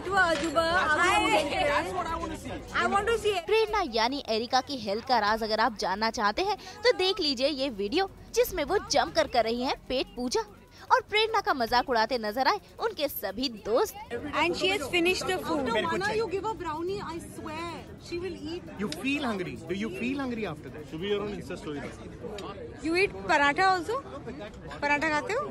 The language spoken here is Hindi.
प्रेरणा का प्रेरणा यानी एरिका की हेल्थ का राज अगर आप जानना चाहते हैं तो देख लीजिए ये वीडियो जिसमें वो जम कर कर रही हैं पेट पूजा। और प्रेरणा का मज़ाक उड़ाते नज़र आए उनके सभी दोस्त। And she has finished the food मेरे को Anna, चाहिए। you give her brownie, I swear. She will eat. You feel hungry. Do you feel hungry after that? To be your you eat paratha also paratha खाते हो